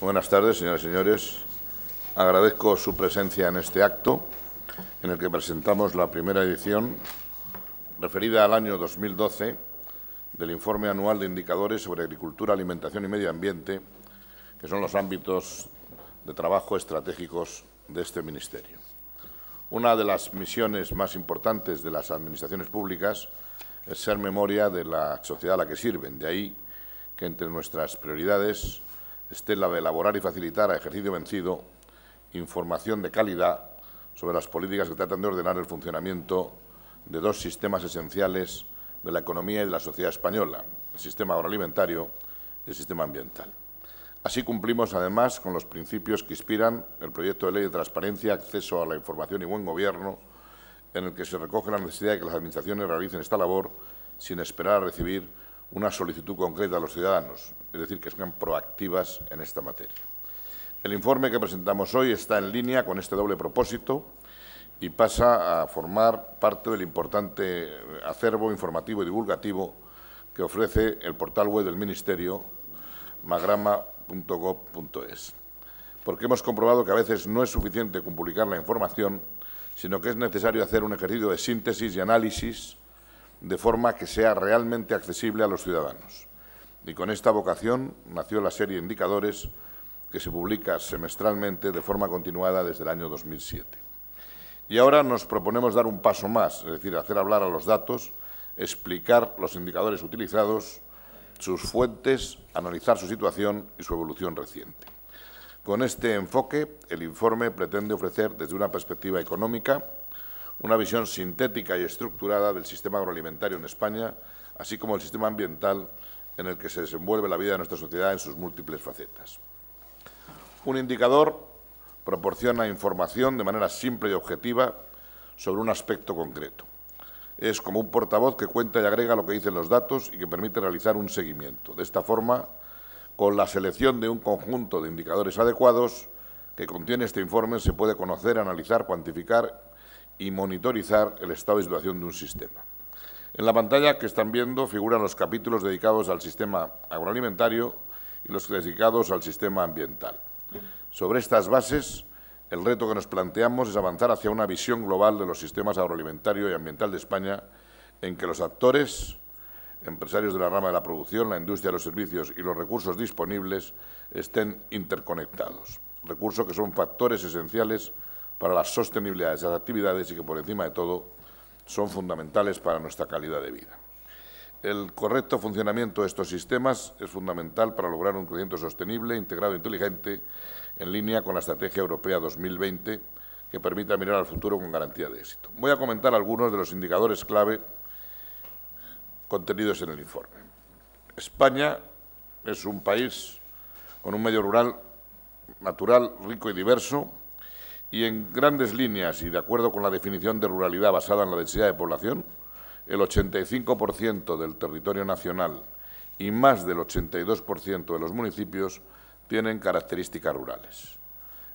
Buenas tardes, señoras y señores. Agradezco su presencia en este acto, en el que presentamos la primera edición referida al año 2012 del informe anual de indicadores sobre agricultura, alimentación y medio ambiente, que son los ámbitos de trabajo estratégicos de este Ministerio. Una de las misiones más importantes de las administraciones públicas es ser memoria de la sociedad a la que sirven. De ahí que entre nuestras prioridades esté la de elaborar y facilitar a ejercicio vencido información de calidad sobre las políticas que tratan de ordenar el funcionamiento de dos sistemas esenciales de la economía y de la sociedad española, el sistema agroalimentario y el sistema ambiental. Así cumplimos, además, con los principios que inspiran el proyecto de ley de transparencia, acceso a la información y buen gobierno, en el que se recoge la necesidad de que las administraciones realicen esta labor sin esperar a recibir una solicitud concreta a los ciudadanos, es decir, que sean proactivas en esta materia. El informe que presentamos hoy está en línea con este doble propósito y pasa a formar parte del importante acervo informativo y divulgativo que ofrece el portal web del Ministerio, Magrama .gov.es, porque hemos comprobado que a veces no es suficiente con publicar la información, sino que es necesario hacer un ejercicio de síntesis y análisis de forma que sea realmente accesible a los ciudadanos. Y con esta vocación nació la serie Indicadores, que se publica semestralmente de forma continuada desde el año 2007. Y ahora nos proponemos dar un paso más, es decir, hacer hablar a los datos, explicar los indicadores utilizados sus fuentes, analizar su situación y su evolución reciente. Con este enfoque, el informe pretende ofrecer, desde una perspectiva económica, una visión sintética y estructurada del sistema agroalimentario en España, así como el sistema ambiental en el que se desenvuelve la vida de nuestra sociedad en sus múltiples facetas. Un indicador proporciona información de manera simple y objetiva sobre un aspecto concreto es como un portavoz que cuenta y agrega lo que dicen los datos y que permite realizar un seguimiento. De esta forma, con la selección de un conjunto de indicadores adecuados que contiene este informe, se puede conocer, analizar, cuantificar y monitorizar el estado de situación de un sistema. En la pantalla que están viendo figuran los capítulos dedicados al sistema agroalimentario y los dedicados al sistema ambiental. Sobre estas bases el reto que nos planteamos es avanzar hacia una visión global de los sistemas agroalimentario y ambiental de España, en que los actores, empresarios de la rama de la producción, la industria, los servicios y los recursos disponibles estén interconectados. Recursos que son factores esenciales para la sostenibilidad de esas actividades y que, por encima de todo, son fundamentales para nuestra calidad de vida. El correcto funcionamiento de estos sistemas es fundamental para lograr un crecimiento sostenible, integrado e inteligente en línea con la Estrategia Europea 2020 que permita mirar al futuro con garantía de éxito. Voy a comentar algunos de los indicadores clave contenidos en el informe. España es un país con un medio rural natural, rico y diverso, y en grandes líneas y de acuerdo con la definición de ruralidad basada en la densidad de población, el 85% del territorio nacional y más del 82% de los municipios tienen características rurales.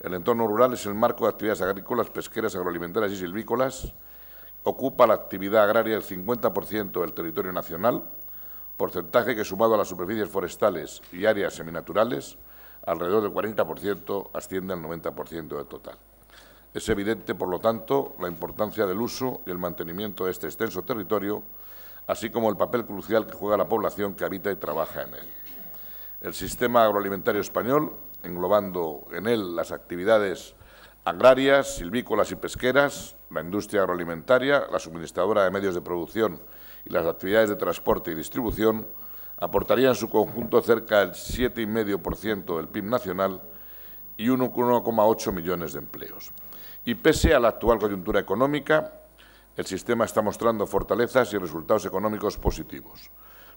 El entorno rural es el marco de actividades agrícolas, pesqueras, agroalimentarias y silvícolas. Ocupa la actividad agraria el 50% del territorio nacional, porcentaje que sumado a las superficies forestales y áreas seminaturales, alrededor del 40% asciende al 90% del total. Es evidente, por lo tanto, la importancia del uso y el mantenimiento de este extenso territorio, así como el papel crucial que juega la población que habita y trabaja en él el sistema agroalimentario español, englobando en él las actividades agrarias, silvícolas y pesqueras, la industria agroalimentaria, la suministradora de medios de producción y las actividades de transporte y distribución, aportaría en su conjunto cerca del 7,5% del PIB nacional y 1,8 millones de empleos. Y pese a la actual coyuntura económica, el sistema está mostrando fortalezas y resultados económicos positivos.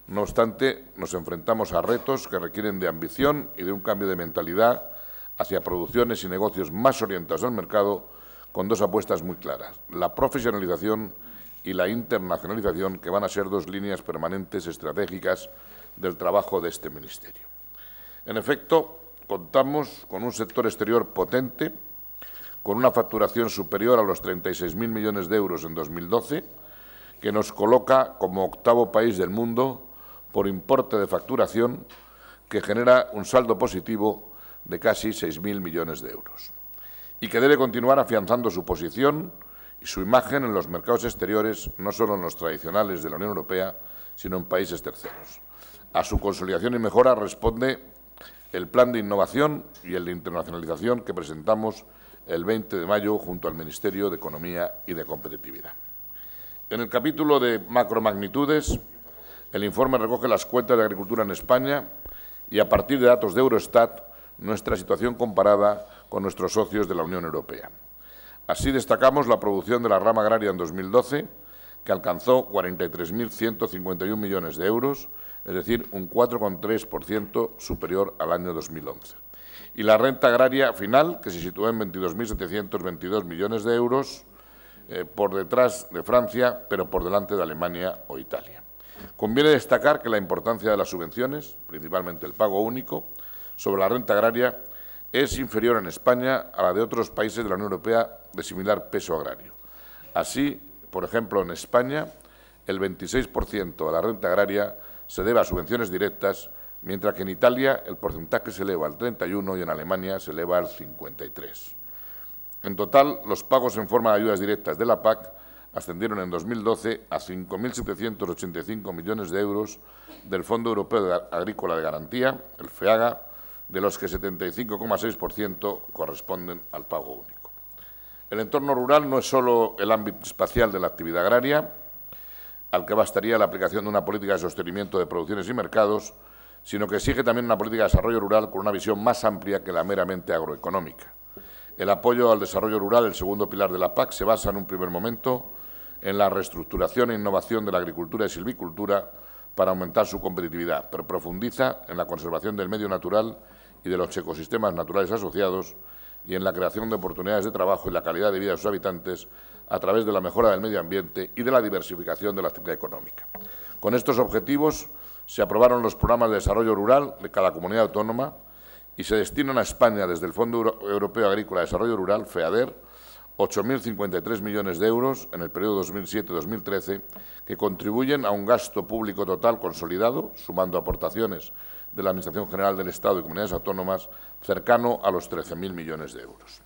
No obstante, nos enfrentamos a retos que requieren de ambición y de un cambio de mentalidad hacia producciones y negocios más orientados al mercado con dos apuestas muy claras, la profesionalización y la internacionalización, que van a ser dos líneas permanentes estratégicas del trabajo de este Ministerio. En efecto, contamos con un sector exterior potente, con una facturación superior a los 36.000 millones de euros en 2012, que nos coloca como octavo país del mundo por importe de facturación que genera un saldo positivo de casi 6.000 millones de euros y que debe continuar afianzando su posición y su imagen en los mercados exteriores, no solo en los tradicionales de la Unión Europea, sino en países terceros. A su consolidación y mejora responde el plan de innovación y el de internacionalización que presentamos el 20 de mayo junto al Ministerio de Economía y de Competitividad. En el capítulo de macromagnitudes, el informe recoge las cuentas de agricultura en España y, a partir de datos de Eurostat, nuestra situación comparada con nuestros socios de la Unión Europea. Así destacamos la producción de la rama agraria en 2012, que alcanzó 43.151 millones de euros, es decir, un 4,3% superior al año 2011. Y la renta agraria final, que se sitúa en 22.722 millones de euros, eh, por detrás de Francia, pero por delante de Alemania o Italia. Conviene destacar que la importancia de las subvenciones, principalmente el pago único, sobre la renta agraria es inferior en España a la de otros países de la Unión Europea de similar peso agrario. Así, por ejemplo, en España, el 26% de la renta agraria se debe a subvenciones directas, mientras que en Italia el porcentaje se eleva al 31 y en Alemania se eleva al 53. En total, los pagos en forma de ayudas directas de la PAC ascendieron en 2012 a 5.785 millones de euros del Fondo Europeo Agrícola de Garantía, el FEAGA, de los que 75,6% corresponden al pago único. El entorno rural no es solo el ámbito espacial de la actividad agraria, al que bastaría la aplicación de una política de sostenimiento de producciones y mercados, sino que exige también una política de desarrollo rural con una visión más amplia que la meramente agroeconómica. El apoyo al desarrollo rural, el segundo pilar de la PAC, se basa en un primer momento en la reestructuración e innovación de la agricultura y silvicultura para aumentar su competitividad, pero profundiza en la conservación del medio natural y de los ecosistemas naturales asociados y en la creación de oportunidades de trabajo y la calidad de vida de sus habitantes a través de la mejora del medio ambiente y de la diversificación de la actividad económica. Con estos objetivos se aprobaron los programas de desarrollo rural de cada comunidad autónoma y se destinan a España desde el Fondo Europeo Agrícola de Desarrollo Rural, FEADER, 8.053 millones de euros en el periodo 2007-2013, que contribuyen a un gasto público total consolidado, sumando aportaciones de la Administración General del Estado y comunidades autónomas, cercano a los 13.000 millones de euros.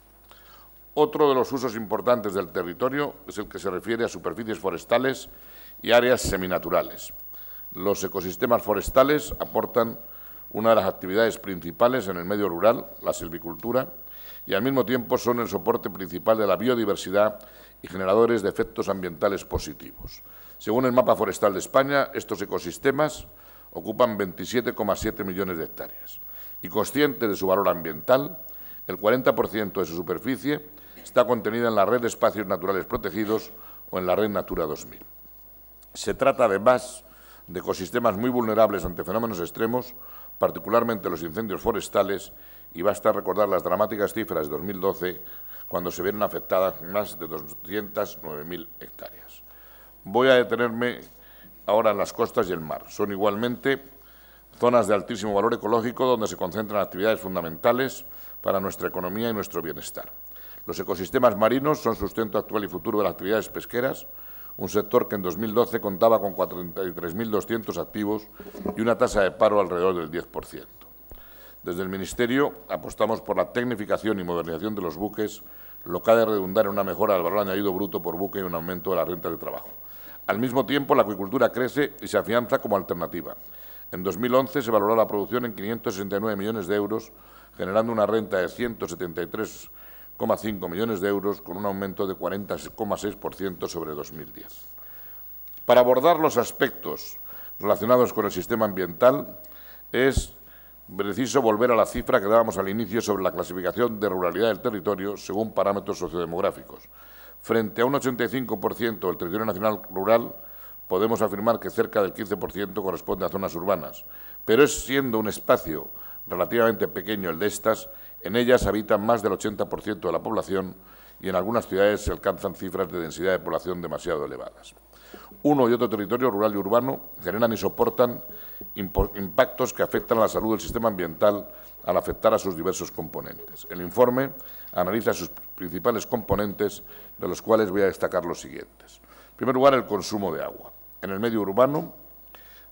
Otro de los usos importantes del territorio es el que se refiere a superficies forestales y áreas seminaturales. Los ecosistemas forestales aportan una de las actividades principales en el medio rural, la silvicultura, y al mismo tiempo son el soporte principal de la biodiversidad y generadores de efectos ambientales positivos. Según el mapa forestal de España, estos ecosistemas ocupan 27,7 millones de hectáreas y consciente de su valor ambiental, el 40% de su superficie está contenida en la red de espacios naturales protegidos o en la red Natura 2000. Se trata, además, de ecosistemas muy vulnerables ante fenómenos extremos, particularmente los incendios forestales, y basta recordar las dramáticas cifras de 2012, cuando se vieron afectadas más de 209.000 hectáreas. Voy a detenerme ahora en las costas y el mar. Son igualmente zonas de altísimo valor ecológico donde se concentran actividades fundamentales para nuestra economía y nuestro bienestar. Los ecosistemas marinos son sustento actual y futuro de las actividades pesqueras, un sector que en 2012 contaba con 43.200 activos y una tasa de paro alrededor del 10%. Desde el Ministerio apostamos por la tecnificación y modernización de los buques, lo que ha de redundar en una mejora del valor añadido bruto por buque y un aumento de la renta de trabajo. Al mismo tiempo, la acuicultura crece y se afianza como alternativa. En 2011 se valoró la producción en 569 millones de euros, generando una renta de 173,5 millones de euros, con un aumento de 40,6% sobre 2010. Para abordar los aspectos relacionados con el sistema ambiental, es preciso volver a la cifra que dábamos al inicio sobre la clasificación de ruralidad del territorio según parámetros sociodemográficos. Frente a un 85% del territorio nacional rural, podemos afirmar que cerca del 15% corresponde a zonas urbanas, pero es siendo un espacio relativamente pequeño el de estas, en ellas habitan más del 80% de la población y en algunas ciudades se alcanzan cifras de densidad de población demasiado elevadas. Uno y otro territorio rural y urbano generan y soportan impactos que afectan a la salud del sistema ambiental al afectar a sus diversos componentes. El informe analiza sus principales componentes, de los cuales voy a destacar los siguientes. En primer lugar, el consumo de agua. En el medio urbano,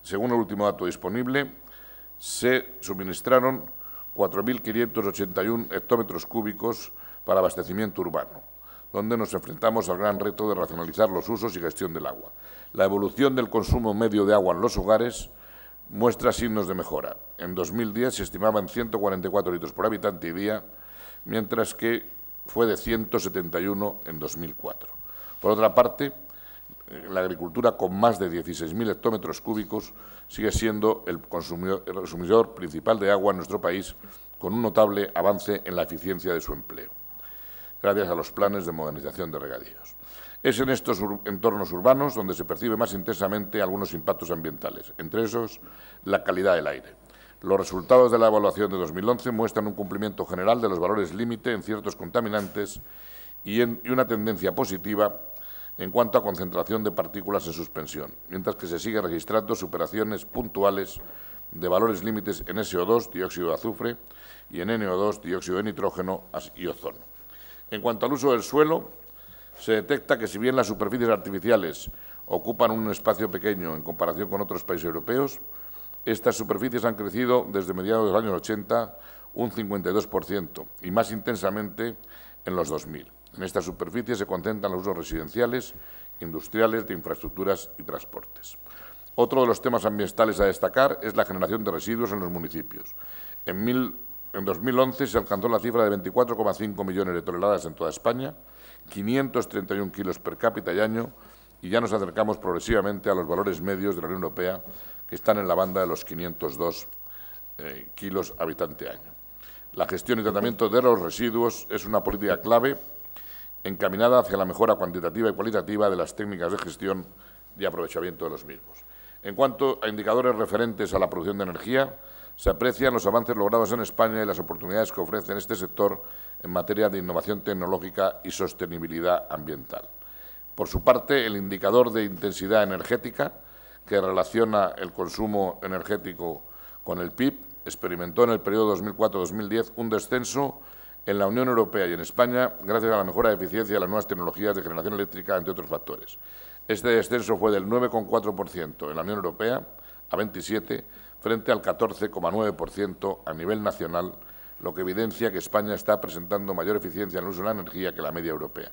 según el último dato disponible, se suministraron 4.581 hectómetros cúbicos para abastecimiento urbano, donde nos enfrentamos al gran reto de racionalizar los usos y gestión del agua. La evolución del consumo medio de agua en los hogares muestra signos de mejora. En 2010 se estimaban 144 litros por habitante y día, mientras que fue de 171 en 2004. Por otra parte, la agricultura con más de 16.000 hectómetros cúbicos sigue siendo el consumidor, principal de agua en nuestro país, con un notable avance en la eficiencia de su empleo, gracias a los planes de modernización de regadíos. Es en estos entornos urbanos donde se percibe más intensamente algunos impactos ambientales, entre esos la calidad del aire. Los resultados de la evaluación de 2011 muestran un cumplimiento general de los valores límite en ciertos contaminantes y una tendencia positiva en cuanto a concentración de partículas en suspensión, mientras que se sigue registrando superaciones puntuales de valores límites en SO2, dióxido de azufre, y en NO2, dióxido de nitrógeno y ozono. En cuanto al uso del suelo, se detecta que si bien las superficies artificiales ocupan un espacio pequeño en comparación con otros países europeos, estas superficies han crecido desde mediados de los años 80 un 52% y más intensamente en los 2000. En esta superficie se concentran los usos residenciales, industriales, de infraestructuras y transportes. Otro de los temas ambientales a destacar es la generación de residuos en los municipios. En, mil, en 2011 se alcanzó la cifra de 24,5 millones de toneladas en toda España, 531 kilos per cápita y año, y ya nos acercamos progresivamente a los valores medios de la Unión Europea, que están en la banda de los 502 eh, kilos habitante año. La gestión y tratamiento de los residuos es una política clave encaminada hacia la mejora cuantitativa y cualitativa de las técnicas de gestión y aprovechamiento de los mismos. En cuanto a indicadores referentes a la producción de energía, se aprecian los avances logrados en España y las oportunidades que ofrece este sector en materia de innovación tecnológica y sostenibilidad ambiental. Por su parte, el indicador de intensidad energética, que relaciona el consumo energético con el PIB, experimentó en el periodo 2004-2010 un descenso en la Unión Europea y en España gracias a la mejora de eficiencia de las nuevas tecnologías de generación eléctrica, entre otros factores. Este descenso fue del 9,4% en la Unión Europea a 27 frente al 14,9% a nivel nacional, lo que evidencia que España está presentando mayor eficiencia en el uso de la energía que la media europea.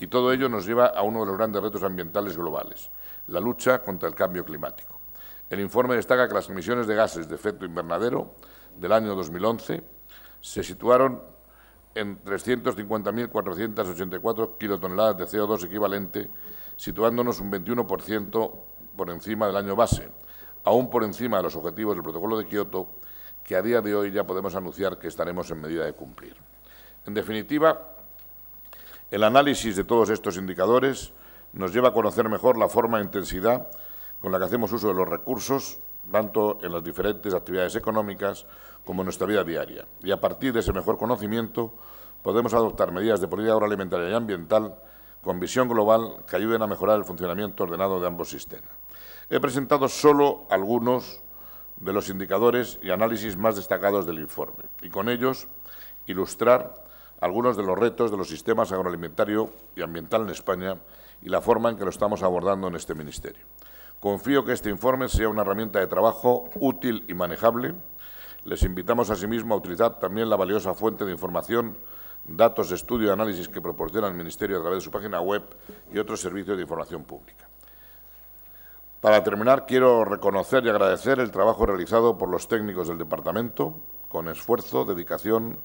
Y todo ello nos lleva a uno de los grandes retos ambientales globales, la lucha contra el cambio climático. El informe destaca que las emisiones de gases de efecto invernadero del año 2011 se situaron en 350.484 kilotoneladas de CO2 equivalente, situándonos un 21% por encima del año base, aún por encima de los objetivos del Protocolo de Kioto, que a día de hoy ya podemos anunciar que estaremos en medida de cumplir. En definitiva, el análisis de todos estos indicadores nos lleva a conocer mejor la forma e intensidad con la que hacemos uso de los recursos, tanto en las diferentes actividades económicas como en nuestra vida diaria. Y a partir de ese mejor conocimiento podemos adoptar medidas de política agroalimentaria y ambiental con visión global que ayuden a mejorar el funcionamiento ordenado de ambos sistemas. He presentado solo algunos de los indicadores y análisis más destacados del informe y con ellos ilustrar algunos de los retos de los sistemas agroalimentario y ambiental en España y la forma en que lo estamos abordando en este Ministerio. Confío que este informe sea una herramienta de trabajo útil y manejable. Les invitamos asimismo a utilizar también la valiosa fuente de información, datos, estudio y análisis que proporciona el Ministerio a través de su página web y otros servicios de información pública. Para terminar, quiero reconocer y agradecer el trabajo realizado por los técnicos del Departamento, con esfuerzo, dedicación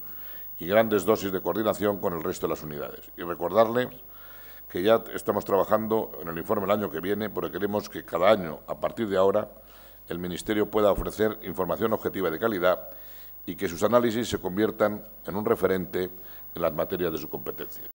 y grandes dosis de coordinación con el resto de las unidades. Y recordarles que ya estamos trabajando en el informe el año que viene, porque queremos que cada año, a partir de ahora, el Ministerio pueda ofrecer información objetiva de calidad y que sus análisis se conviertan en un referente en las materias de su competencia.